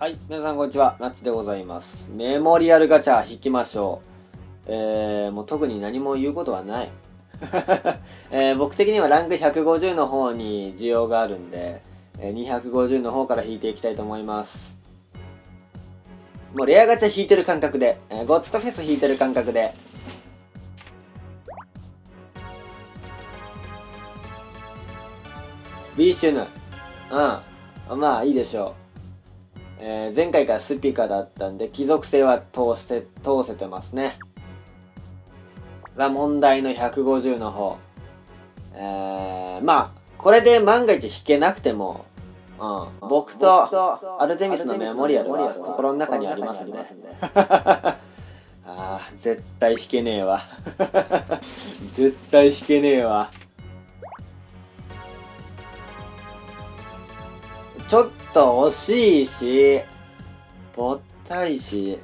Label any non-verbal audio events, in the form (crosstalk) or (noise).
はい、皆さんこんにちは、なっちでございます。メモリアルガチャ引きましょう。えー、もう特に何も言うことはない。(laughs) えー、僕的にはランク150の方に需要があるんで、えー250の方から引いていきたいと思います。もうレアガチャ引いてる感覚で、えーゴッドフェス引いてる感覚で、ビーシュヌ。うん。まあいいでしょう。えー前回からスピカだったんで、貴族性は通して、通せてますね。ザ問題の150の方。えー、まあ、これで万が一引けなくても、うん、僕とアルテミスのメモリアルは心の中にありますんで。あ (laughs) あ、絶対引けねえわ。(laughs) 絶対引けねえわ。ちょっと惜しいし、ぼったいし、